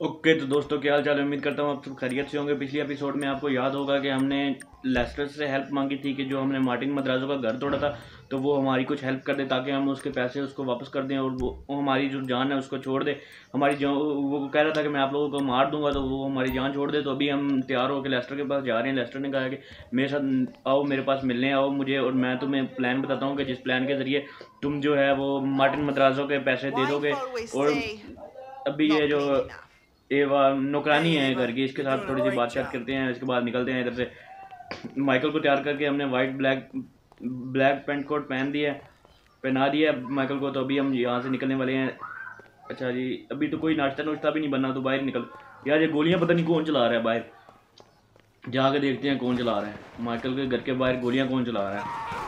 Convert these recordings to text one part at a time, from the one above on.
Okay okay, तो दोस्तों क्या हाल चाल उम्मीद करता हूँ आप सब खैरियत से होंगे। पिछले एपिसोड में आपको याद होगा कि हमने लेस्टर से हेल्प मांगी थी कि जो हमने मार्टिन मद्राजो का घर तोड़ा था तो वो हमारी कुछ हेल्प कर दे ताकि हम उसके पैसे उसको वापस कर दें और वो, वो हमारी जो जान है उसको छोड़ दे। हमारी जो वो कह रहा था कि मैं आप लोगों को मार दूँगा तो वो हमारी जान छोड़ दे तो अभी हम तैयार होकर लेस्टर के पास जा रहे हैं। लेस्टर ने कहा कि मेरे साथ आओ मेरे पास मिलने आओ मुझे और मैं तुम्हें प्लान बताता हूँ कि जिस प्लान के ज़रिए तुम जो है वो मार्टिन मद्राजो के पैसे दे दोगे और अभी ये जो एवा नौकरानी है घर की इसके साथ थोड़ी सी बातचीत करते हैं इसके बाद निकलते हैं इधर से। माइकल को तैयार करके हमने white black black paint coat पहन दिया पहना दिया माइकल को तो अभी हम यहाँ से निकलने वाले हैं। अच्छा जी अभी तो कोई नाश्ता नुश्ता भी नहीं बनना तो बाहर निकल। यार ये गोलियाँ पता नहीं कौन चला रहा है बाहर। जाके देखते हैं कौन चला रहा है। माइकल के घर के बाहर गोलियाँ कौन चला रहा है।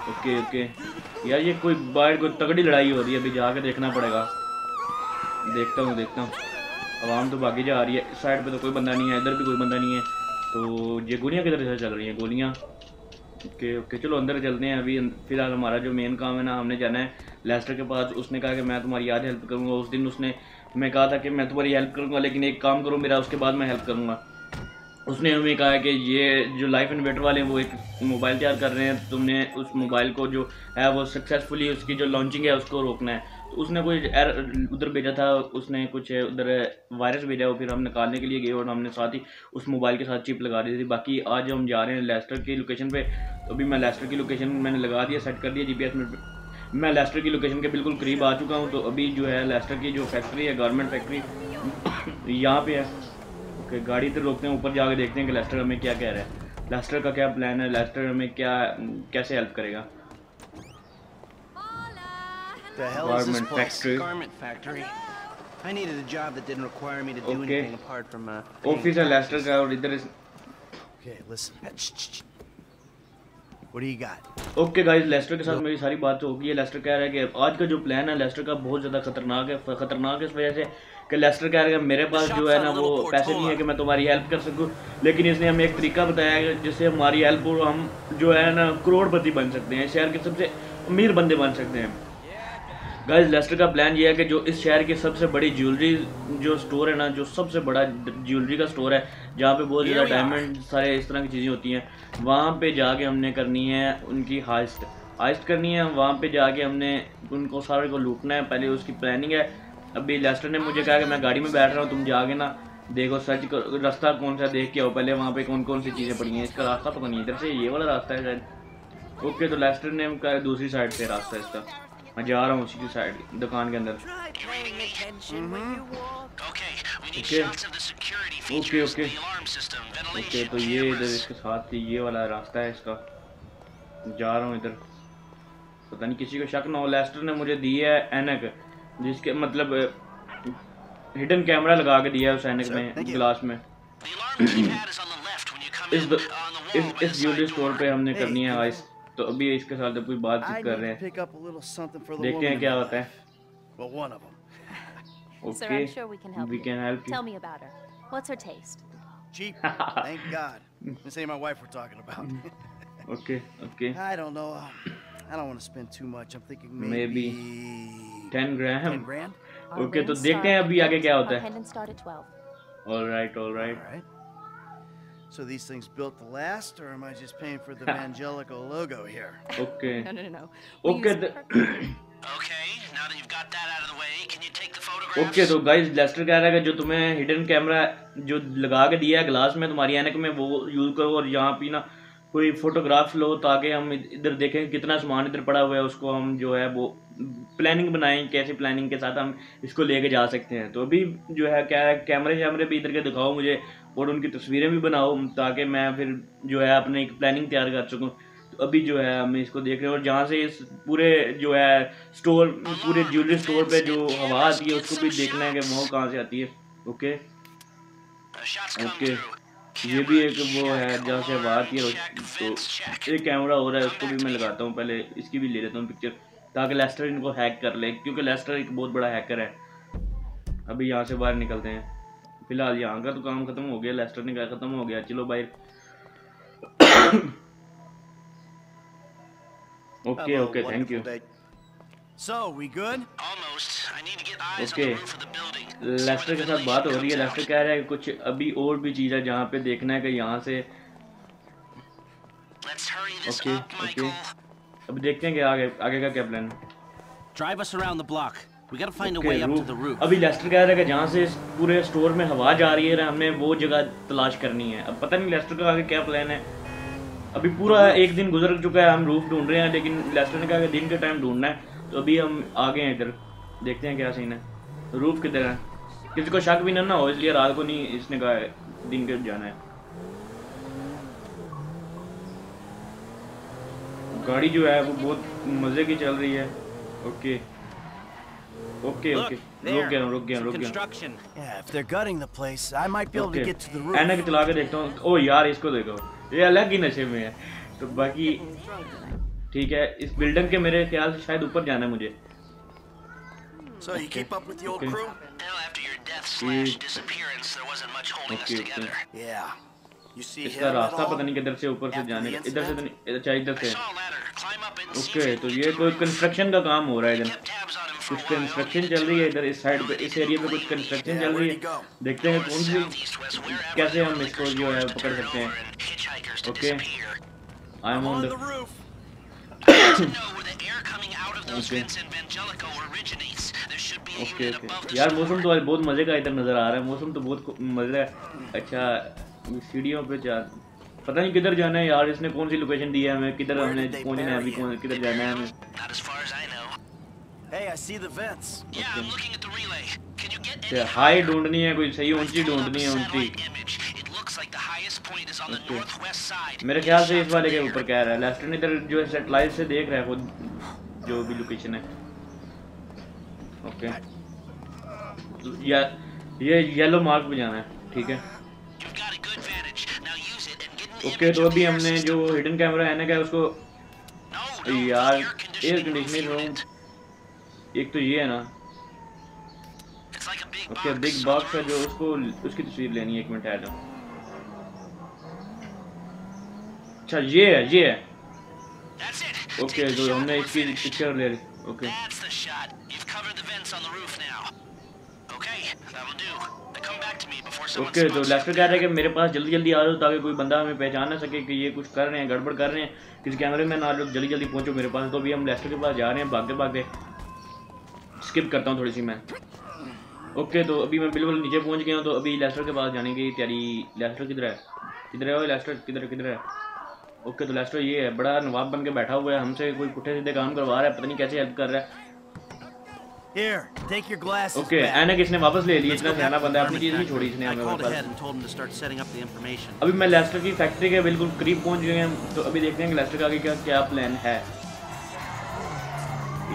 Okay okay. यार ये कोई बाहर कोई तगड़ी लड़ाई हो रही है अभी जाके देखना पड़ेगा। देखता हूँ देखता हूँ। आवाम तो बाकी जा रही है। इस साइड पे तो कोई बंदा नहीं है, इधर भी कोई बंदा नहीं है। तो ये गोलियाँ किधर से चल रही हैं? गोलियाँ? ओके ओके चलो अंदर चलते हैं अभी। फ़िलहाल हमारा जो मेन काम है ना, हमने जाना है लेस्टर के पास। उसने कहा कि मैं तुम्हारी याद हेल्प करूँगा। उस दिन उसने, मैं कहा था कि मैं तुम्हारी हेल्प करूँगा, लेकिन एक काम करो मेरा, उसके बाद मैं हेल्प करूँगा। उसने हमें कहा कि ये जो लाइफ इन्वेटर वाले हैं, वो एक मोबाइल तैयार कर रहे हैं। तुमने उस मोबाइल को जो है, वो सक्सेसफुली उसकी जो लॉन्चिंग है, उसको रोकना है। उसने कोई उधर भेजा था, उसने कुछ उधर वायरस भेजा वो फिर हम निकालने के लिए गए और हमने साथ ही उस मोबाइल के साथ चिप लगा दी थी। बाकी आज हम जा रहे हैं लेस्टर की लोकेशन पे। तो अभी मैं लेस्टर की लोकेशन मैंने लगा दिया, सेट कर दिया जीपीएस में। मैं लेस्टर की लोकेशन के बिल्कुल करीब आ चुका हूँ तो अभी जो है लेस्टर की जो फैक्ट्री है, गारमेंट फैक्ट्री, यहाँ पे है। ओके, गाड़ी इधर रोकते हैं, ऊपर जाके देखते हैं कि लेस्टर हमें क्या कह रहा है। लेस्टर का क्या प्लान है, लेस्टर हमें क्या, कैसे हेल्प करेगा। The hell is this place? Factory. Garment factory. I needed a job that didn't require me to do Okay. anything apart from uh. Office है लेस्टर का और इधर Okay, listen. What do you got? Okay guys Lester के साथ मेरी सारी बात हो गई है लेस्टर कह रहा है कि आज का जो प्लान है लेस्टर का बहुत ज़्यादा खतरनाक है खतरनाक इस वजह से कि लेस्टर कह रहा है कि मेरे पास जो है ना वो पैसे नहीं है कि मैं तुम्हारी हेल्प कर सकूँ लेकिन इसने हमें एक तरीका बताया है जिससे हमारी हेल्प और हम जो है ना करोड़पति बन सकते हैं शहर के सबसे अमीर बंदे बन सकते हैं गाइस लेस्टर का प्लान ये है कि जो इस शहर की सबसे बड़ी ज्वेलरी जो स्टोर है ना जो सबसे बड़ा ज्वेलरी का स्टोर है जहाँ पे बहुत ज़्यादा डायमंड सारे इस तरह की चीज़ें होती हैं वहाँ पे जाके हमने करनी है उनकी हाइस्ट हाइस्ट करनी है वहाँ पे जाके हमने उनको सारे को लूटना है पहले उसकी प्लानिंग है. अभी लेस्टर ने मुझे कहा कि मैं गाड़ी में बैठ रहा हूँ तुम जाके ना देखो सर्च करो रास्ता कौन सा देख के आओ पहले वहाँ पे कौन कौन सी चीज़ें पड़ी हैं. इसका रास्ता पता नहीं इधर से ये वाला रास्ता है शायद. ओके तो लेस्टर ने कहा दूसरी साइड से रास्ता है इसका. मैं जा रहा हूँ उसी की साइड दुकान के अंदर। ओके ओके ओके ओके तो ये इधर इसके साथ ही ये वाला रास्ता है इसका। जा रहा हूँ इधर। पता नहीं किसी को शक ना हो लेस्टर ने मुझे दी है एनक जिसके मतलब हिडन कैमरा लगा के दिया है उस एनक में ग्लास में। इस इस इस ज्वेलरी स्टोर पे हमने करनी है आइस तो अभी इसके साथ कोई बातचीत कर रहे हैं देखते हैं क्या होता है okay I'm sure we can help we you. can help you Tell me about her. What's her taste? Cheap. Thank God. This ain't my wife we're talking about. Okay okay I don't know. I don't want to spend too much. I'm thinking Maybe maybe 10 gram 10 grand. Our Okay, तो देखते हैं अभी आगे क्या होता है। pendants start at 12. Alright All alright right. So these things built to last, or am I just paying for the Evangelical logo here? Okay No, no, no, no. We use तो Okay, now that you've got that out of the way, can you take the photographs? Okay तो guys Lester कह रहा है कि जो तुम्हें hidden camera जो लगा के दिया है ग्लास में तुम्हारी एनक में वो यूज़ करो और यहाँ पे ना कोई फोटोग्राफ लो ताकि हम इधर देखें कितना सामान इधर पड़ा हुआ है उसको हम जो है वो प्लानिंग बनाएँ कैसे प्लानिंग के साथ हम इसको लेके जा सकते हैं तो अभी जो है क्या है कैमरे शैमरे भी इधर के दिखाओ मुझे और उनकी तस्वीरें भी बनाओ ताकि मैं फिर जो है अपने एक प्लानिंग तैयार कर सकूँ। तो अभी जो है हम इसको देख रहे हैं और जहाँ से इस पूरे जो है स्टोर पूरे ज्वेलरी स्टोर पे जो हवा आती है, उसको भी देखना है कि वो कहाँ से आती है। ओके ओके ये भी एक वो है जहाँ से हवा आती है तो एक कैमरा हो रहा है, उसको भी मैं लगाता हूँ। पहले इसकी भी ले लेता हूँ पिक्चर ताकि लेस्टर इनको हैक कर ले, क्योंकि लेस्टर एक बहुत बड़ा हैकर है। अभी यहाँ से बाहर निकलते हैं। फ़िलहाल यहाँ का तो काम खत्म हो गया लेस्टर ने कहा खत्म हो गया चलो बाहर okay okay thank you. So, we good? Almost. I need to get eyes Okay. on the roof of the building. Lester के साथ बात हो रही है लेस्टर कह रहा है कुछ अभी और भी चीज़ है जहाँ पे देखना है कि यहाँ से Let's hurry this Okay, up, okay. Michael. देखते हैं कि आगे आगे का क्या plan Drive us around the block. We gotta find a way up to the roof. अभी लेस्टर कह रहा है कि जहाँ से इस पूरे स्टोर में हवा जा रही है हमने वो जगह तलाश करनी है। अब पता नहीं लेस्टर का आगे क्या प्लान है। अभी पूरा एक दिन गुजर चुका है हम रूफ ढूंढ रहे हैं लेकिन लेस्टर ने कहा कि दिन के टाइम ढूंढना है। तो अभी हम आ गए हैं इधर। देखते हैं क्या सीन है। रूफ किधर है? किसी को शक भी ना ना हो इसलिए रात को नहीं इसने कहा है दिन के जाना है। गाड़ी जो है वो बहुत मज़े की चल रही है। ओके ओके ओके रुक गया रुक गया रुक गया construction. Yeah, if they're gutting the place, I might be able okay to get to the roof. ऐनक चला के देखता हूँ ओ यार इसको देखो ये अलग ही नशे में है तो बाकी ठीक है इस बिल्डिंग के मेरे ख्याल से शायद ऊपर जाना है मुझे So you keep up with the old Okay. crew? Well, after your death slash Mm. disappearance, there wasn't much holding Okay, us together. okay. Yeah. You see इसका रास्ता पता नहीं किधर से ऊपर से जाने इधर से तो नहीं अच्छा इधर से ओके तो ये कोई कंस्ट्रक्शन का काम हो रहा है इधर कुछ कंस्ट्रक्शन चल रही है इधर इस साइड पे इस एरिया में कुछ कंस्ट्रक्शन चल रही है। देखते हैं कौन सी कैसे हम इसको जो है पकड़ सकते हैं। Okay I am on the okay यार मौसम तो आज बहुत मज़े का इधर नज़र आ रहा है। मौसम तो बहुत मज़े का अच्छा सीढ़ियों पे चार पता नहीं किधर जाना है यार इसने कौन सी लोकेशन दी है हमें? किधर हमने पहुँचना है अभी किधर जाना है हमें? see the vents. Yeah, I'm looking at the relay. Can you get any high ढूंढनी है कोई सही ऊँची ढूंढनी है ऊँची. It looks like the highest point is on the northwest side. मेरे ख्याल से इस वाले के ऊपर कह रहा है लेफ्टिनेंट इधर जो सैटेलाइट से देख रहा है खुद जो भी लोकेशन है. ओके. ये येलो मार्क पे जाना है ठीक है. ओके तो अभी हमने जो हिडन कैमरा है ना क्या उसको यार एयर कंडीशनिंग रूम एक तो ये है ना। ओके बिग बॉक्स है जो उसको उसकी तस्वीर लेनी है एक मिनट ठहर अच्छा ये है ये है। ओके तो हमने इसकी पिक्चर ले ली। ओके ओके तो लेफ्टर कह रहा है कि मेरे पास जल्दी जल्दी आ जाओ ताकि कोई बंदा हमें पहचान ना सके कि ये कुछ कर रहे हैं गड़बड़ कर रहे हैं। किसी कैमरे में ना लोग जल्दी जल्दी पहुंचो मेरे पास तो अभी हम लेफ्टर के पास जा रहे हैं भागते भागते स्किप करता हूँ थोड़ी सी मैं। ओके तो अभी मैं बिल्कुल नीचे पहुँच गया हूँ तो अभी लेस्टर के पास जाने की तैयारी लेस्टर किधर है? किधर है वो लेस्टर किधर किधर है? ओके तो लेस्टर ये है बड़ा नवाब बन के बैठा हुआ है हमसे कोई पुट्ठे सीधे काम करवा रहा है पता नहीं कैसे हेल्प कर रहा है। ओके. एनक इसने वापस ले ली इतना सियाना बंदा अपनी चीज़ नहीं छोड़ी इसने हमें. अभी मैं लेस्टर की फैक्ट्री के बिल्कुल करीब पहुँच गए हैं तो अभी देखते हैं कि लेस्टर का आगे क्या क्या प्लान है।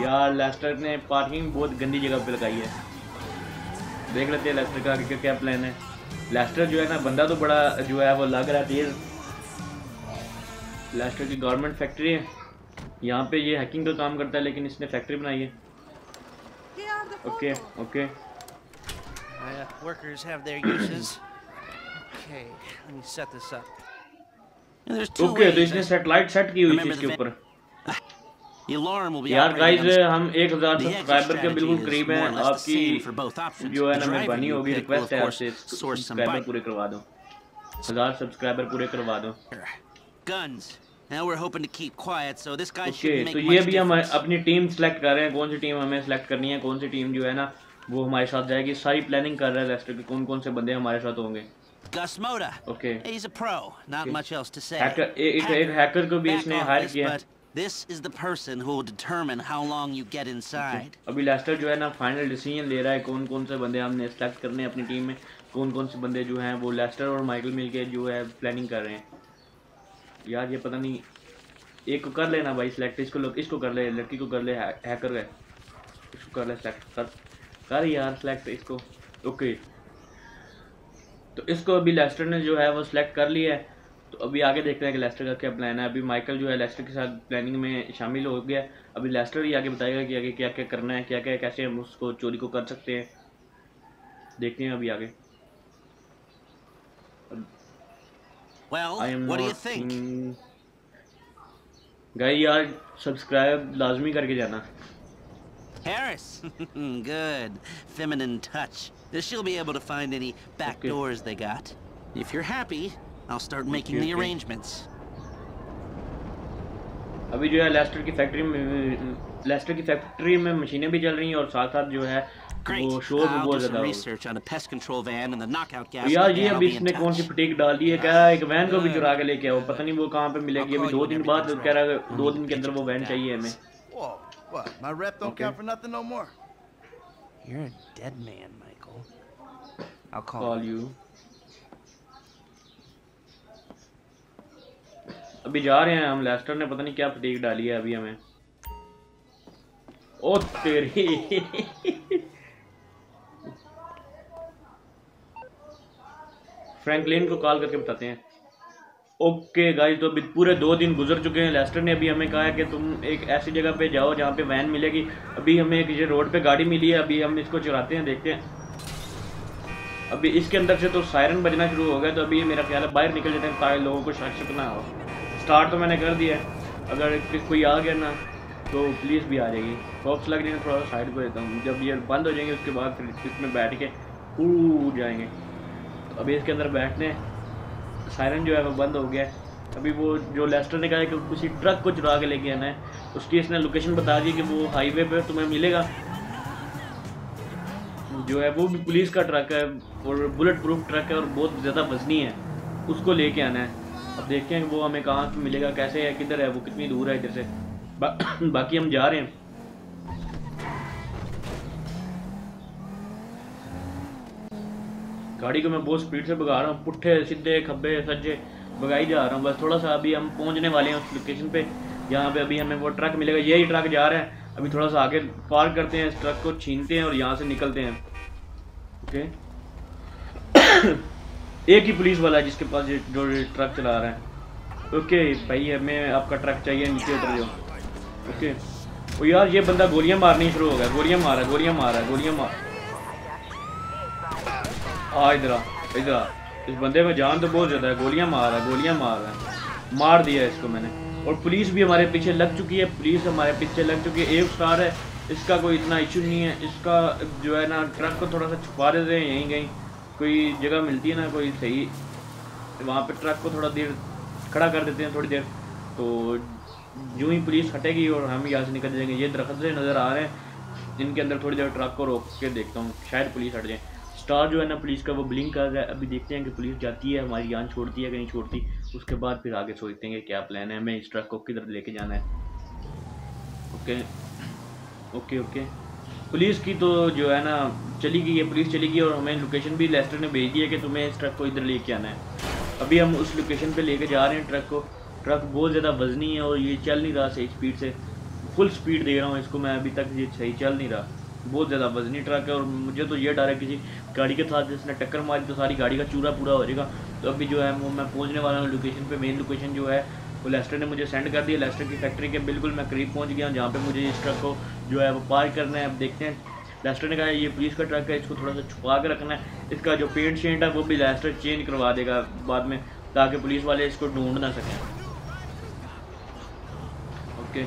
यार लेस्टर ने पार्किंग बहुत गंदी जगह पे लगाई है। देख लेते हैं लेस्टर का आगे क्या क्या प्लान है। लेस्टर जो है ना बंदा तो बड़ा जो है वो लग रहा है तेज। लेस्टर की गवर्नमेंट फैक्ट्री है। यहाँ पे ये हैकिंग का काम करता है लेकिन इसने फैक्ट्री बनाई है। Okay okay workers have their uses. Okay, let me set this up. And okay तो इसने सेटेलाइट सेट की हुई Remember इसके ऊपर The alarm will be यार गाइस हम 1000 सब्सक्राइबर के बिल्कुल करीब हैं। आपकी जो है ना मेहरबानी होगी रिक्वेस्ट है आपसे। सब्सक्राइबर पूरे करवा दो। 1000 सब्सक्राइबर पूरे करवा दो। Guns now we are hoping to keep quiet so this guys should make तो ये भी हम अपनी टीम सेलेक्ट कर रहे हैं। कौन सी टीम हमें सेलेक्ट करनी है कौन सी टीम जो है ना वो हमारे साथ जाएगी। सारी प्लानिंग कर रहा है लेस्टर के कौन-कौन से बंदे हमारे साथ होंगे। गस्मोडा okay he is a pro not much else to say hacker एक हैकर को भी इसने हायर किया है। This is the person who will determine how long you get inside. अभी लेस्टर जो है ना फाइनल डिसीज़न ले रहा है कौन कौन से बंदे हमने सेलेक्ट करने हैं अपनी टीम में कौन कौन से बंदे जो हैं वो लेस्टर और माइकल मिलके जो है प्लानिंग कर रहे हैं। यार, ये पता नहीं, एक को कर लेना भाई सिलेक्ट इसको लोग, इसको कर ले, लड़की को कर ले हैकर है। इसको कर ले सेलेक्ट कर कर यार सेलेक्ट इसको। ओके तो इसको अभी लेस्टर ने जो है वो सिलेक्ट कर लिया है। तो अभी आगे देखते हैं कि लेस्टर का क्या प्लान है अभी माइकल जो है लेस्टर के साथ प्लानिंग में शामिल हो गया अभी लेस्टर ही आगे बताएगा कि आगे क्या क्या करना है क्या क्या कैसे हम उसको चोरी को कर सकते हैं देखते हैं अभी आगे Well, I am what do you think? गाई यार सब्सक्राइब लाजमी करके जाना Harris. Good. Feminine touch. She'll be able to find any back Okay. doors they got. If you're happy, I'll start making Okay, the okay. arrangements. अभी जो है Lester की factory में लेस्टर की फैक्ट्री में मशीनें भी चल रही हैं और साथ साथ जो है Great. वो शोर भी I'll बहुत do some ज़्यादा हो research on a pest control van and the knockout gas. यार ये and I'll अभी be in इसने कौन सी touch. फटीक डाल दी है क्या एक वैन को भी चुरा के लेके आओ पता नहीं वो कहाँ पे मिलेगी अभी दो दिन बाद कह रहा है दो दिन के अंदर वो वैन चाहिए हमें Whoa, what? My rep don't Okay. count for nothing no more. You're a dead man, Michael. I'll call. Call you अभी जा रहे हैं हम, लेस्टर ने पता नहीं क्या फटीक डाली है अभी हमें। ओ तेरी। फ्रैंकलिन को कॉल करके बताते हैं। ओके गाइस तो अभी पूरे दो दिन गुजर चुके हैं। लेस्टर ने अभी हमें कहा है कि तुम एक ऐसी जगह पे जाओ जहाँ पे वैन मिलेगी। अभी हमें एक ये रोड पे गाड़ी मिली है, अभी हम इसको चलाते हैं, देखते हैं। अभी इसके अंदर से तो सायरन बजना शुरू हो गया तो अभी मेरा ख्याल है बाहर निकल जाते हैं ताकि लोगों को शक शक ना हो। स्टार्ट तो मैंने कर दिया है। अगर कोई आ गया ना तो पुलिस भी आ जाएगी। फॉक्स लग रही है, थोड़ा साइड को देता हूँ। जब ये बंद हो जाएँगे, उसके बाद फिर इसमें बैठ के कूद जाएँगे। तो अभी इसके अंदर बैठने सायरन जो है वो बंद हो गया। है अभी वो जो लेस्टर ने कहा है कि किसी ट्रक को चुरा के लेके आना है। उसकी इसने लोकेशन बता दी कि वो हाईवे पे तुम्हें मिलेगा। जो है वो भी पुलिस का ट्रक है और बुलेट प्रूफ ट्रक है और बहुत ज़्यादा वजनी है। उसको लेके आना है। अब देखते हैं वो हमें कहाँ मिलेगा कैसे है किधर है वो कितनी दूर है इधर से। बा, बाकी हम जा रहे हैं। गाड़ी को मैं बहुत स्पीड से भगा रहा हूँ। पुट्ठे सीधे खब्बे सज्जे भगाई जा रहा हूँ। बस थोड़ा सा अभी हम पहुँचने वाले हैं उस लोकेशन पे। जहाँ पे अभी हमें वो ट्रक मिलेगा। यही ट्रक जा रहा है। अभी थोड़ा सा आगे पार करते हैं। इस ट्रक को छीनते हैं और यहाँ से निकलते हैं। ओके एक ही पुलिस वाला है जिसके पास ये जो ट्रक चला रहा है। ओके, भाई हमें आपका ट्रक चाहिए, नीचे उतर जाओ। ओके। ओ यार, ये बंदा गोलियाँ मारनी शुरू हो गया। गोलियाँ मार रहा है, गोलियाँ मार रहा है, गोलियाँ मार आ, इधर इधर इस बंदे में जान तो बहुत ज़्यादा है। गोलियाँ मार रहा है, गोलियाँ मार रहा है। मार दिया इसको मैंने। और पुलिस भी हमारे पीछे लग चुकी है। पुलिस हमारे पीछे लग चुकी है। एक स्टार है। इसका कोई इतना इशू नहीं है। इसका जो है ना ट्रक को थोड़ा सा छुपा देते हैं यहीं कहीं कोई जगह मिलती है ना, कोई सही, वहाँ पे ट्रक को थोड़ा देर खड़ा कर देते हैं थोड़ी देर तो यूँ ही पुलिस हटेगी और हम यहाँ से निकल जाएँगे। ये दरख्त से नज़र आ रहे हैं, जिनके अंदर थोड़ी देर ट्रक को रोक के देखता हूँ। शायद पुलिस हट जाए। स्टार जो है ना पुलिस का वो ब्लिंक कर रहा है। अभी देखते हैं कि पुलिस जाती है, हमारी जान छोड़ती है कि नहीं छोड़ती। उसके बाद फिर आगे सोचते हैं कि क्या प्लान है। हमें इस ट्रक को किधर लेके जाना है। ओके ओके ओके पुलिस की तो जो है ना, चली गई है, पुलिस चली गई और हमें लोकेशन भी लेस्टर ने भेज दिया कि तुम्हें इस ट्रक को इधर लेके आना है। अभी हम उस लोकेशन पे लेके जा रहे हैं ट्रक को। ट्रक बहुत ज़्यादा वजनी है और ये चल नहीं रहा सही स्पीड से। फुल स्पीड दे रहा हूँ इसको मैं अभी तक, ये सही चल नहीं रहा। बहुत ज़्यादा वजनी ट्रक है और मुझे तो ये डर है किसी गाड़ी के साथ जिसने टक्कर मारी तो सारी गाड़ी का चूरा पूरा हो जाएगा। तो अभी जो है वो मैं पहुँचने वाला हूँ लोकेशन पर मेन लोकेशन जो है वो लेस्टर ने मुझे सेंड कर दिया। लेस्टर की फैक्ट्री के बिल्कुल मैं करीब पहुँच गया हूँ, जहाँ पे मुझे इस ट्रक को जो है वो पार करना है। अब देखते हैं। लेस्टर ने कहा, ये पुलिस का ट्रक है, इसको थोड़ा सा छुपा के रखना है। इसका जो पेंट शेंट है वो भी लेस्टर चेंज करवा देगा बाद में, ताकि पुलिस वाले इसको ढूंढ ना सकें। ओके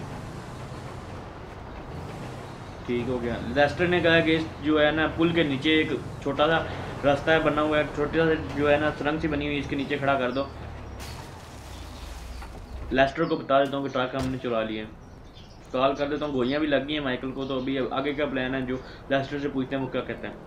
ठीक हो गया। लेस्टर ने कहा कि इस जो है ना, पुल के नीचे एक छोटा सा रास्ता है बना हुआ है। छोटा सा जो है ना, सुरंग सी बनी हुई इसके नीचे खड़ा कर दो। लेस्टर को बता देता हूँ कि ट्रक हमने चुरा लिए। कॉल कर देता हूँ गोलियाँ भी लग गई हैं माइकल को तो अभी आगे क्या प्लान है जो लेस्टर से पूछते हैं, वो क्या कहते हैं।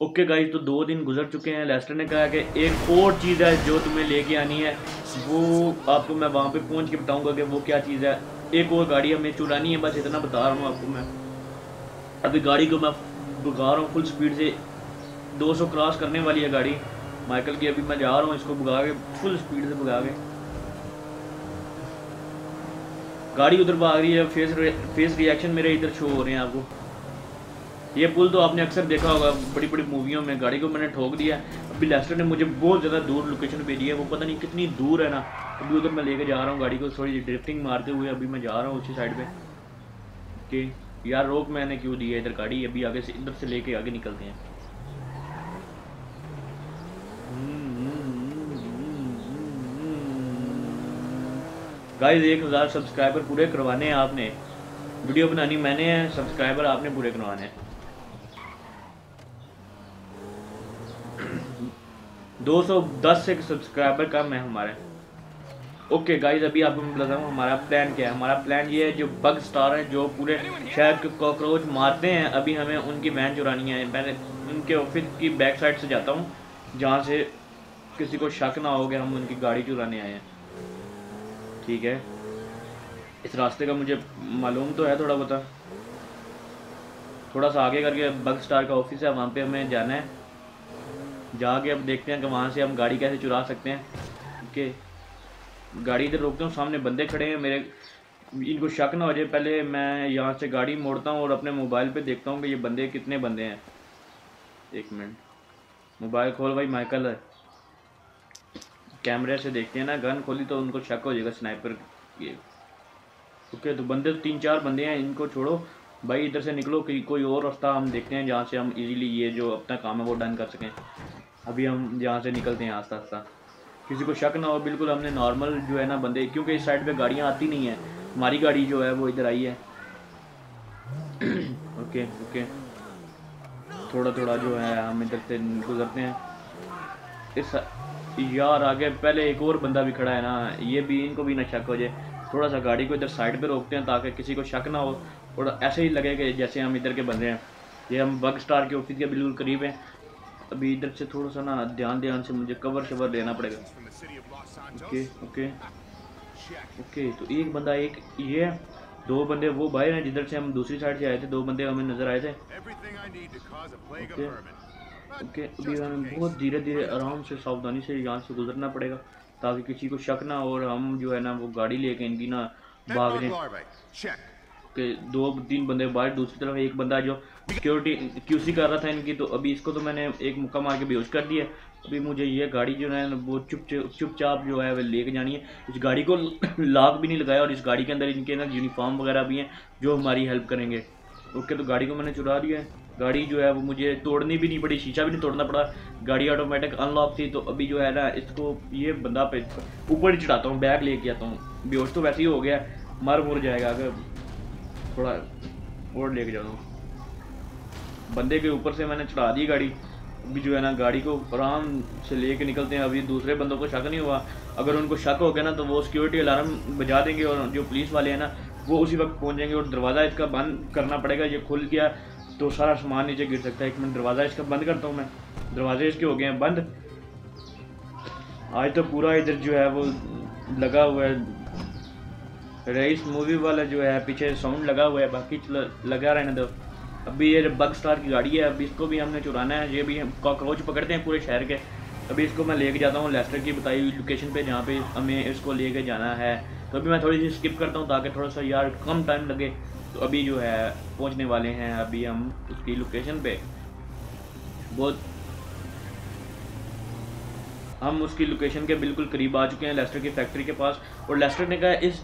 ओके गाइस तो दो दिन गुजर चुके हैं, लेस्टर ने कहा कि एक और चीज़ है जो तुम्हें लेके आनी है, वो आपको मैं वहाँ पे पहुँच के बताऊँगा कि वो क्या चीज़ है। एक और गाड़ी हमें चुरानी है, बस इतना बता रहा हूँ आपको मैं। अभी गाड़ी को मैं भगा रहा हूँ फुल स्पीड से। 200 क्रॉस करने वाली है गाड़ी। माइकल की अभी मैं जा रहा हूँ, इसको भगा के फुल स्पीड से भगा के। गाड़ी उधर भाग रही है फेस रि, फेस रिएक्शन मेरे इधर शो हो रहे हैं आपको। ये पुल तो आपने अक्सर देखा होगा बड़ी बड़ी मूवियों में गाड़ी को मैंने ठोक दिया। अभी लेस्टर ने मुझे बहुत ज़्यादा दूर लोकेशन भेजी है वो पता नहीं कितनी दूर है ना। अभी उधर मैं लेके जा रहा हूँ गाड़ी को थोड़ी ड्रिफ्टिंग मारते हुए अभी मैं जा रहा हूँ उसी साइड पर कि यार रोक मैंने क्यों दी है इधर गाड़ी? अभी आगे से इधर से लेके आगे निकलते हैं। गाइस एक हज़ार सब्सक्राइबर पूरे करवाने हैं आपने। वीडियो बनानी मैंने है सब्सक्राइबर आपने पूरे करवाने हैं। दो सौ दस से सब्सक्राइबर कम है हमारे। ओके गाइस अभी आपको मैं बताऊँ हमारा प्लान क्या है। हमारा प्लान ये है जो बग स्टार है, जो पूरे शहर के कॉकरोच मारते हैं, अभी हमें उनकी वैन चुरानी है। मैंने उनके ऑफ़िस की बैक साइड से जाता हूँ, जहाँ से किसी को शक ना हो गया हम उनकी गाड़ी चुराने आए हैं। ठीक है। इस रास्ते का मुझे मालूम तो है थोड़ा बहुत। थोड़ा सा आगे करके बग स्टार का ऑफ़िस है, वहाँ पे हमें जाना है। जाके अब देखते हैं कि वहाँ से हम गाड़ी कैसे चुरा सकते हैं। ओके। गाड़ी इधर रोकता हूँ, सामने बंदे खड़े हैं मेरे। इनको शक ना हो जाए, पहले मैं यहाँ से गाड़ी मोड़ता हूँ और अपने मोबाइल पे देखता हूँ कि ये बंदे कितने बंदे हैं। एक मिनट। मोबाइल खोल भाई माइकल है। कैमरे से देखते हैं ना, गन खोली तो उनको शक हो जाएगा स्नाइपर ये ओके तो बंदे तो तीन चार बंदे हैं, इनको छोड़ो। भाई, इधर से निकलो कि कोई और रास्ता हम देखते हैं जहाँ से हम इजीली ये जो अपना काम है वो डन कर सकें। अभी हम यहाँ से निकलते हैं आस्ता आस्ता। किसी को शक ना हो, बिल्कुल हमने नॉर्मल जो है ना बंदे, क्योंकि इस साइड पे गाड़ियाँ आती नहीं है। हमारी गाड़ी जो है वो इधर आई है। Okay okay. थोड़ा थोड़ा जो है हम इधर से गुजरते हैं। इस यार आगे पहले एक और बंदा भी खड़ा है ना ये भी इनको भी ना शक हो जाए। थोड़ा सा गाड़ी को इधर साइड पे रोकते हैं ताकि किसी को शक ना हो। और ऐसे ही लगे कि जैसे हम इधर के बंदे हैं। ये हम बग स्टार के ऑफ़िस के बिल्कुल करीब हैं। अभी इधर से थोड़ा सा ना ध्यान ध्यान से मुझे कवर शवर लेना पड़ेगा। ओके ओके ओके तो एक बंदा एक ये दो बंदे वो बाहर हैं जिधर से हम दूसरी साइड से आए थे। दो बंदे हमें नज़र आए थे। ओके। ओके अभी हमें बहुत धीरे धीरे आराम से सावधानी से यहाँ से गुजरना पड़ेगा ताकि किसी को शक ना हो और हम जो है ना वो गाड़ी लेके इनकी ना भाग कि दो तीन बंदे बाहर दूसरी तरफ़ एक बंदा जो सिक्योरिटी क्यूसी कर रहा था इनकी तो अभी इसको तो मैंने एक मुक्का मार के बेहोश कर दिया। अभी मुझे ये गाड़ी जो है वो चुप चुपचाप जो है वो लेके जानी है। इस गाड़ी को लाक भी नहीं लगाया और इस गाड़ी के अंदर इनके ना यूनिफॉर्म वगैरह भी हैं जो हमारी हेल्प करेंगे। ओके तो गाड़ी को मैंने चुरा दिया है। गाड़ी जो है वो मुझे तोड़नी भी नहीं पड़ी, शीशा भी नहीं तोड़ना पड़ा। गाड़ी ऑटोमेटिक अनलॉक थी तो अभी जो है ना, इसको ये बंदा पे ऊपर ही चढ़ाता हूँ, बैग लेके आता हूँ। बेहोश तो वैसे ही हो गया, मर मुर जाएगा अगर थोड़ा और लेके जाऊँ बंदे के ऊपर से मैंने चढ़ा दी गाड़ी। अभी जो है ना, गाड़ी को आराम से लेके निकलते हैं। अभी दूसरे बंदों को शक नहीं हुआ। अगर उनको शक हो गया ना तो वो सिक्योरिटी अलार्म बजा देंगे और जो पुलिस वाले हैं ना, वो उसी वक्त पहुँच जाएँगे और दरवाज़ा इसका बंद करना पड़ेगा। ये खुल गया। तो सारा सामान नीचे गिर सकता है। एक मिनट, दरवाज़ा इसका बंद करता हूँ मैं। दरवाजे इसके हो गए हैं, बंद। आज तो पूरा इधर जो है वो लगा हुआ है। रईस मूवी वाला जो है, पीछे साउंड लगा हुआ है, बाकी लगा रहने दो। अभी ये बग स्टार की गाड़ी है अभी इसको भी हमने चुराना है। ये भी हम कॉकरोच पकड़ते हैं पूरे शहर के। अभी इसको मैं लेके जाता हूँ लेस्टर की बताई हुई लोकेशन पे, जहाँ पे हमें इसको लेके जाना है। तो अभी मैं थोड़ी सी स्किप करता हूँ, ताकि थोड़ा सा यार कम टाइम लगे। तो अभी जो है, पहुँचने वाले हैं अभी हम उसकी लोकेशन पे। बहुत हम उसकी लोकेशन के बिल्कुल करीब आ चुके हैं लेस्टर की फैक्ट्री के पास। और लेस्टर ने कहा, इस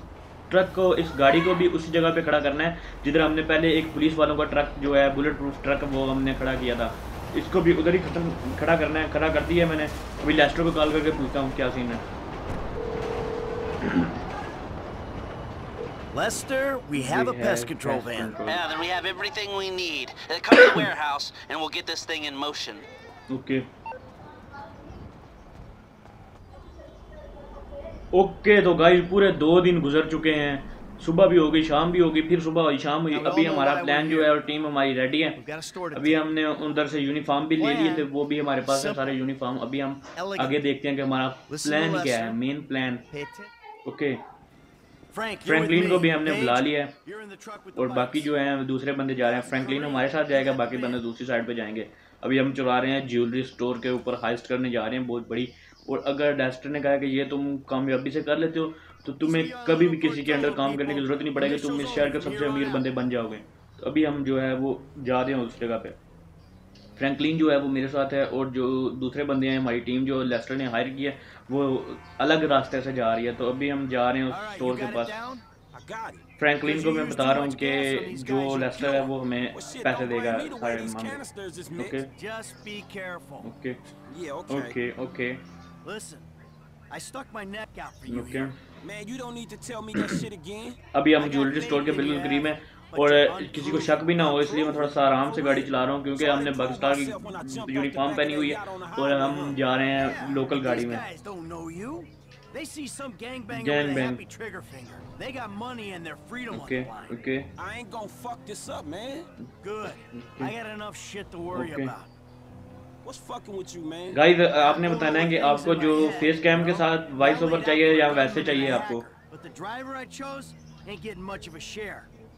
ट्रक को, इस गाड़ी को भी उसी जगह पे खड़ा करना है, जिधर हमने पहले एक पुलिस वालों का ट्रक जो है बुलेट प्रूफ ट्रक वो हमने खड़ा किया था। इसको भी उधर ही खत्म खड़ा करना है, खड़ा कर दिया मैंने। अभी लेस्टर को कॉल करके पूछता हूँ, क्या सीन है। Lester, we have we a pest control van. Yeah, then we have everything we need. Uh, come to the warehouse, and we'll get this thing in motion. Okay. Okay okay, तो guys पूरे दो दिन गुजर चुके हैं। सुबह भी हो गई शाम भी हो गई फिर सुबह हुई शाम हुई। अभी हमारा प्लान जो है और टीम हमारी रेडी है। अभी हमने उधर से यूनिफॉर्म भी ले लिए थे वो भी हमारे पास है सारे यूनिफॉर्म अभी हम आगे देखते हैं कि हमारा प्लान क्या है मेन प्लान ओके फ्रैंकलिन को भी हमने बुला लिया है और बाकी जो है दूसरे बंदे जा रहे हैं। फ्रैंकलिन हमारे साथ जाएगा बाकी बंदे दूसरी साइड पे जाएँगे। अभी हम चुरा रहे हैं ज्वेलरी स्टोर के ऊपर हाइस्ट करने जा रहे हैं बहुत बड़ी। और अगर डेस्टर ने कहा कि ये तुम कामयाबी से कर लेते हो तो तुम्हें कभी भी किसी के अंडर काम करने की ज़रूरत नहीं पड़ेगी। तुम इस शहर के सबसे अमीर बंदे बन जाओगे। तो अभी हम जो है वो जा रहे हैं उस जगह पे। फ्रैंकलिन जो है वो मेरे साथ है और जो दूसरे बंदे हैं हमारी टीम जो लेस्टर ने हायर किया वो अलग रास्ते से जा रही है। तो अभी हम जा रहे हैं उस स्टोर के पास। फ्रैंकलिन को मैं बता रहा हूँ कि जो लेस्टर है वो हमें पैसे देगा सारे okay okay okay okay I stuck my neck out for you here. Man, you don't need to tell me that shit again. अभी हम ज्वेलरी स्टोर के बिल्कुल करीब हैं। और किसी को शक भी ना हो इसलिए मैं थोड़ा सा आराम से गाड़ी चला रहा हूँ क्योंकि हमने बगस्टार की यूनिफॉर्म पहनी हुई है और हम जा रहे हैं लोकल गाड़ी में. They see some gangbanger with a Gangbang. happy trigger finger. They got money and their freedom okay on the line. Okay I ain't gonna fuck this up, man. Good. Okay. I got enough shit to worry Okay. about. Guys आपने बताना है कि आपको जो face cam के साथ voice over चाहिए या वैसे चाहिए आपको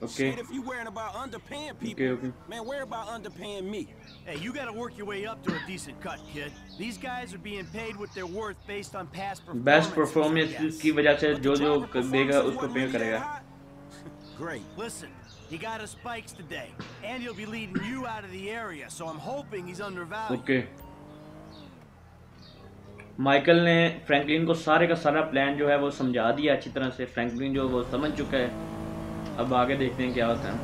okay Shit, if you worrying about underpaying people, Okay, okay. man, worry about underpaying me. Hey, you gotta work your way up to a decent cut, kid. These guys are being paid what they're worth based on past performance. Best performance की वजह से जो जो performance देगा उसको पे करेगा? Great. Listen, he got his spikes today, and he'll be leading you out of the area, so I'm hoping he's undervalued. Okay Michael ने फ्रैंकलिन को सारे का सारा प्लान जो है वो समझा दिया अच्छी तरह से फ्रैंकलिन जो वो समझ चुका है अब आगे देखते हैं क्या होता है।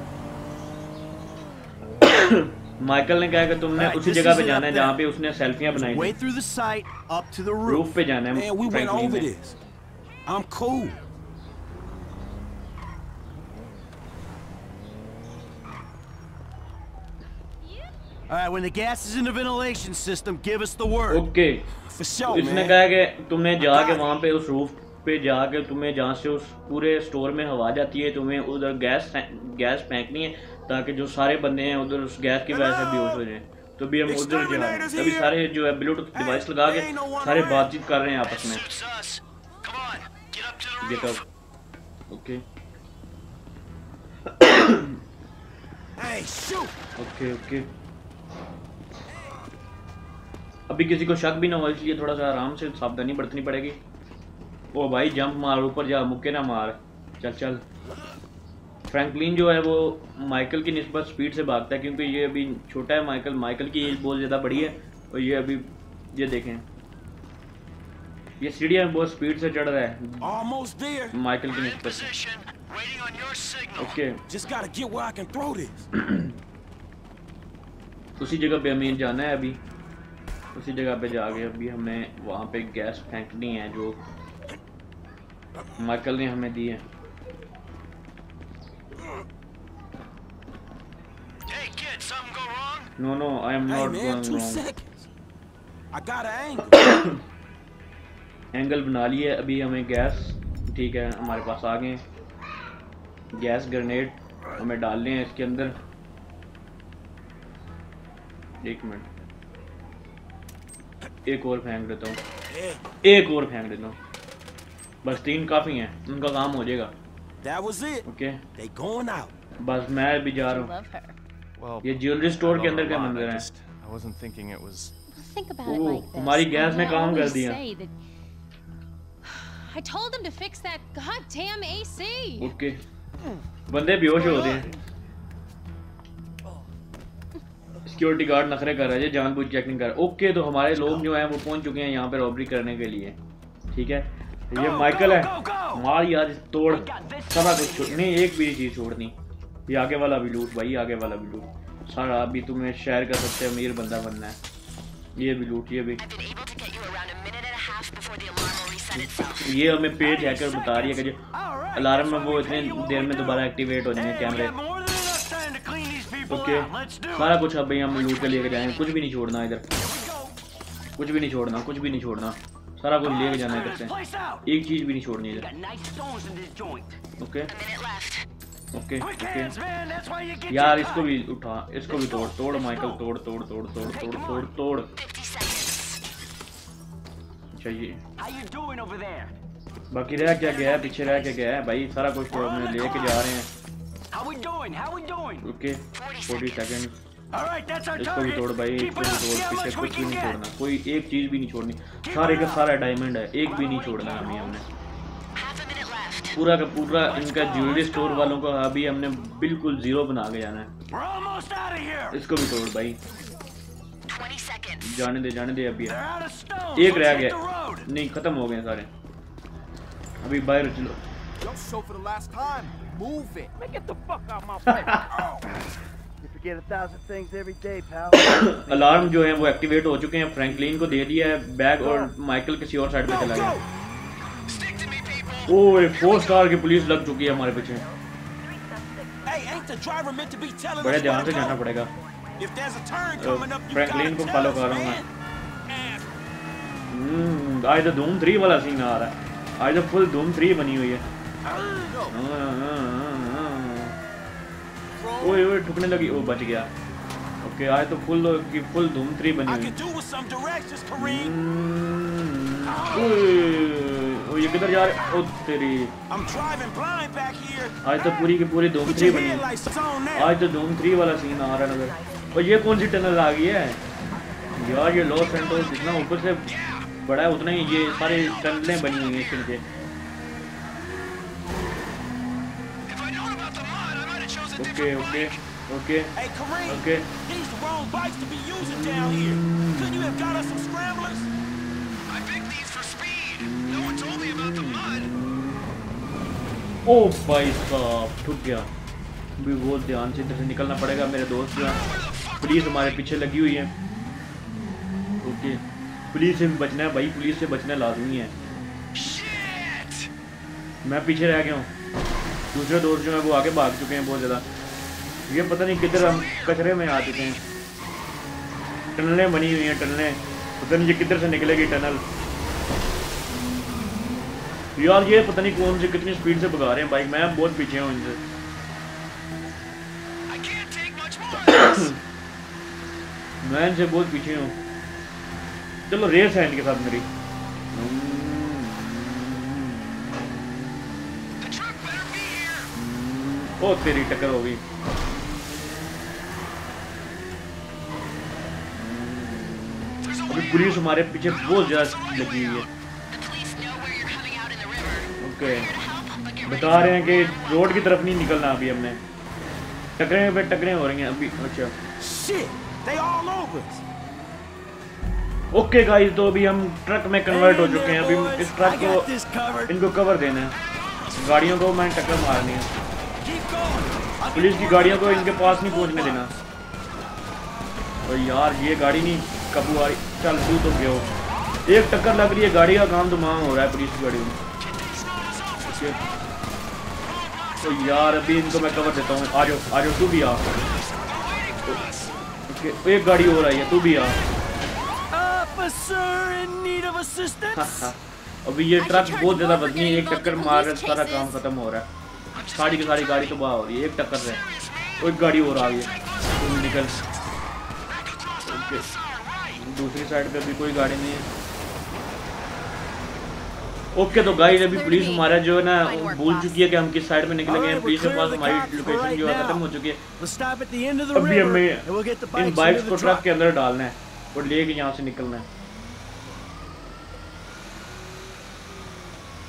माइकल ने कहा कि तुमने उसी जगह पे जाना है जहाँ पे उसने सेल्फियाँ बनाई थी। रूफ पे जाना है फ्रैंकलिन ने cool. All right, when the gas is in the ventilation system, give us the word. Okay. इसने कहा कि तुमने जाके वहाँ पे उस रूफ पे जाके तुम्हें जहाँ से उस पूरे स्टोर में हवा जाती है तुम्हें उधर गैस गैस फेंकनी है ताकि जो सारे बंदे हैं उधर उस गैस की वजह से बेहोश हो जाएँ। तो भी हम उधर जा रहे हैं। तभी सारे जो है ब्लूटूथ डिवाइस लगा के सारे बातचीत कर रहे हैं आपस में। Get up okay okay okay अभी किसी को शक भी ना हो इसलिए थोड़ा सा आराम से सावधानी बरतनी पड़ेगी। ओ भाई जंप मार ऊपर जा मुक्के ना मार। चल चल। फ्रैंकलिन जो है वो माइकल की निस्बत स्पीड से भागता है क्योंकि ये अभी छोटा है माइकल माइकल की एज बहुत ज़्यादा बड़ी है और ये अभी ये देखें। ये सीढ़ियाँ में बहुत स्पीड से चढ़ रहा है। माइकल की निस्बत से. ओके. उसी जगह पे हमें जाना है अभी। उसी जगह पे जाके अभी हमें वहाँ पे गैस फेंकनी है जो माइकल ने हमें दी है? No no I am Hey, not man, going seconds. I got an angle. Angle बना लिए अभी हमें गैस ठीक है हमारे पास आ गए। गैस ग्रेनेड हमें डालने हैं इसके अंदर। एक मिनट। एक और फेंक देता हूँ। एक और फेंक देता हूँ। बस तीन काफ़ी हैं उनका काम हो जाएगा। That was it. Okay They going out. बस मैं भी जा रहा हूँ। ये ज्वेलरी स्टोर के अंदर क्या मंदिर है. हमारी गैस ने काम कर दिया। I told him to fix that goddamn AC. Okay बंदे बेहोश हो रहे हैं। सिक्योरिटी गार्ड नखरे कर रहा है जानबूझ चेकिंग कर रहा है। ओके तो हमारे लोग जो हैं वो पहुँच चुके हैं यहाँ पे रॉबरी करने के लिए। ठीक है? ये माइकल है। मार यार तोड़। सारा कुछ छोड़। नहीं एक भी चीज़ छोड़नी। ये आगे वाला भी लूट भाई आगे वाला भी लूट सारा अभी तुम्हें शहर का सबसे अमीर बंदा बनना है। ये भी लूट ये भी। Itself. ये हमें पेज हैकर बता रही है कि अलार्म है वो इतने देर में दोबारा एक्टिवेट हो जाएँगे कैमरे ओके सारा कुछ अब भाई हम लूट के लेके जाएँगे। कुछ भी नहीं छोड़ना इधर। कुछ भी नहीं छोड़ना कुछ भी नहीं छोड़ना। सारा कुछ लेके जाना करते एक चीज़ भी नहीं छोड़नी है ओके ओके ओके यार इसको भी उठा इसको भी तोड़ तोड़ माइकल तोड़ तोड़ तोड़ तोड़ तोड़ तोड़ तोड़। चाहिए अच्छा, बाकी रह क्या गया है? पीछे रह क्या गया है? भाई सारा कुछ तो लेके जा रहे हैं। ओके फोर्टी सेकेंड इसको भी तोड़ भाई इसको भी तोड़ पीछे कुछ भी नहीं छोड़ना कोई एक चीज़ भी नहीं छोड़नी। सारे का सारा डायमंड है एक भी नहीं छोड़ना हमें हमने. पूरा का पूरा इनका ज्वेलरी स्टोर वालों को अभी हमने बिल्कुल ज़ीरो बना के जाना है. इसको भी तोड़ भाई। जाने दे जाने दे अभी. एक रह गया। नहीं खत्म हो गए सारे। अभी बाहर चलो। अलार्म जो है वो एक्टिवेट हो चुके हैं। फ्रैंकलिन को दे दिया है बैग और माइकल किसी और साइड पे चला गया। ओए फोर स्टार की पुलिस लग चुकी है हमारे पीछे। बड़े ध्यान से जाना पड़ेगा। फ्रैंकलिन uh, को फॉलो कर रहा हूँ आज तो धूम थ्री वाला सीन आ रहा है। आज तो फुल धूम थ्री बनी हुई है। ओए ओए ठुकने लगी। ओ बच गया। ओके आज तो फुल की फुल धूम थ्री बनी हुई. हम्म, ये किधर जा रहे? ओ तेरी. आज तो पूरी की पूरी धूम थ्री बनी है. आज तो धूम थ्री वाला सीन आ रहा है नज़र और ये कौन सी टनल आ गई है? यार ये लॉस एंटोस जितना ऊपर से बड़ा है उतना ही ये सारी टनलें बनी हुई हैं इसके okay bike. Okay Hey, Kareem. Okay. These the wrong bikes to be using down here. Couldn't you have got us some scramblers? I picked these for speed. No one told me about the mud. ओ भाई साहब ठुक गया भी बहुत ध्यान से इधर से निकलना पड़ेगा मेरे दोस्त हैं पुलिस हमारे पीछे लगी हुई है ओके पुलिस से भी बचना है भाई पुलिस से बचना लाजमी है Shit! मैं पीछे रह गया हूँ दूसरे दोस्त जो है वो आगे भाग चुके हैं बहुत ज़्यादा। ये पता नहीं किधर हम कचरे में आ चुके हैं। टनलें बनी हुई हैं टनलें। पता नहीं ये किधर से निकलेगी टनल। यार ये पता नहीं कौन से कितनी स्पीड से भगा रहे हैं बाइक मैं बहुत पीछे हूँ इनसे. मैं इनसे बहुत पीछे हूँ। चलो रेस है इनके साथ मेरी। ओ तेरी टक्कर हो गई। अभी पुलिस हमारे पीछे बहुत ज़्यादा लगी हुई है. ओके बता रहे हैं कि रोड की तरफ़ नहीं निकलना अभी हमने। टकरे पे टकरे हो रही हैं अभी अच्छा. ओके गाइस तो अभी हम ट्रक में कन्वर्ट हो चुके हैं। अभी इस ट्रक को इनको कवर देना है। गाड़ियों को मैंने टक्कर मारनी है। पुलिस की गाड़ियों को इनके पास नहीं पहुँचने देना. और यार ये गाड़ी नहीं। कबू आ रही। चल तू तो गयो एक टक्कर लग रही है गाड़ी का काम तो मांग हो रहा है पुलिस की गाड़ी में। तो यार अभी इनको मैं कवर देता हूँ। आ जाओ आ जाओ तू भी आ। ओके एक गाड़ी और आई है तू भी आ. अभी ये ट्रक बहुत ज़्यादा वजनी है एक टक्कर मार सारा काम खत्म हो रहा है। सारी की सारी गाड़ी तो बाहर हो रही है एक टक्कर से। और एक गाड़ी और आ गई है। निकल। ओके। दूसरी साइड पे भी कोई गाड़ी नहीं है। ओके तो गाइस अभी पुलिस हमारा जो है ना भूल चुकी है कि हम किस साइड में निकलेंगे हैं। पुलिस के पास हमारी लोकेशन जो है खत्म हो चुकी है। अभी हमें इन बाइक्स को ट्रक के अंदर डालना है और लेके यहाँ से निकलना है।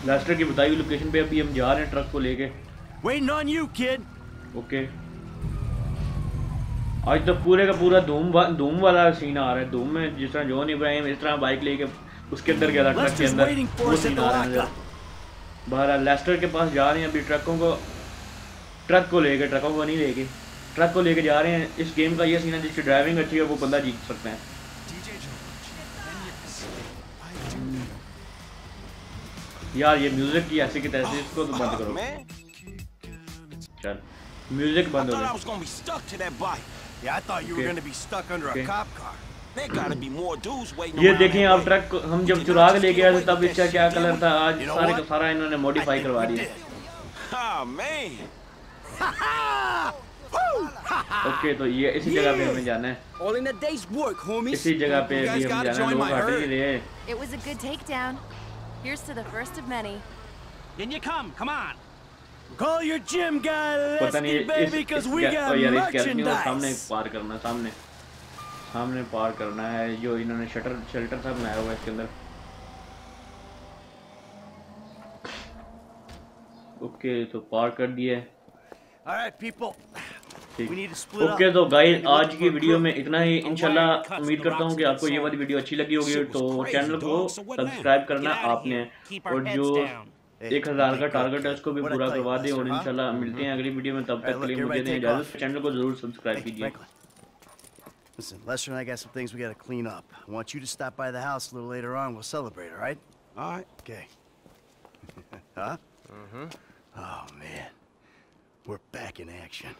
लास्टर की बताई हुई लोकेशन पे अभी हम जा रहे हैं ट्रक को लेके। Waiting on you, kid. Okay आज तो पूरे का पूरा धूम वा, धूम वाला सीन आ रहा है। धूम में जिस तरह जॉन इब्राहिम इस तरह बाइक लेके उसके अंदर गया था ट्रक के अंदर। वो सीन आ रहा है। बहरहाल लेस्टर के पास जा रहे हैं अभी ट्रकों को। ट्रक को लेके ट्रकों को नहीं लेके। ट्रक को लेके जा रहे हैं। इस गेम का ये सीन है जिसकी ड्राइविंग अच्छी है वो बंदा जीत सकते हैं। यार ये म्यूज़िक की ऐसी की तैसी इसको तो बंद करो। चल म्यूज़िक बंद हो गया was gonna be stuck to that bike. Yeah, I thought you Okay. were gonna be stuck under Okay. a cop car. There gotta be more dudes waiting ये around देखें that आप. ट्रक हम जब चुरा के लेके आए थे तब इसका क्या कलर था आज सारे का सारा इन्होंने मॉडिफाई करवा दिया. Ah, man. ओके तो ये इसी जगह पे हमें जाना है. इसी जगह पे guys हम जाना है लोग हट. नहीं रहे It was a good takedown. Here's to the first of many. In you come. Come on. Call your gym guy, पता नहीं baby, इस because we got गैलरी को सामने merchandise. पार करना सामने। सामने पार करना है जो इन्होंने शटर शेल्टर सा बनाया हुआ है इसके अंदर। ओके तो पार कर दिया split ओके तो गाइस आज की वीडियो में इतना ही। इंशाल्लाह उम्मीद करता हूँ कि आपको ये वाली वीडियो अच्छी लगी होगी तो चैनल को? सब्सक्राइब करना आपने। और जो एक हजार का okay, टारगेट है okay. उसको भी What'd I पूरा tell you, करवा दें और Lester, huh? इंशाल्लाह मिलते हैं अगली वीडियो में तब Alright, तक के look, लिए everybody मुझे दें take इजाजत off. चैनल को जरूर सब्सक्राइब Hey, कीजिए Franklin. Listen, Lester and I got some things we gotta clean up. I want you to stop by the house a little later on. We'll celebrate, all right? All right. Okay. huh? Mm-hmm. Oh, man. We're back in action.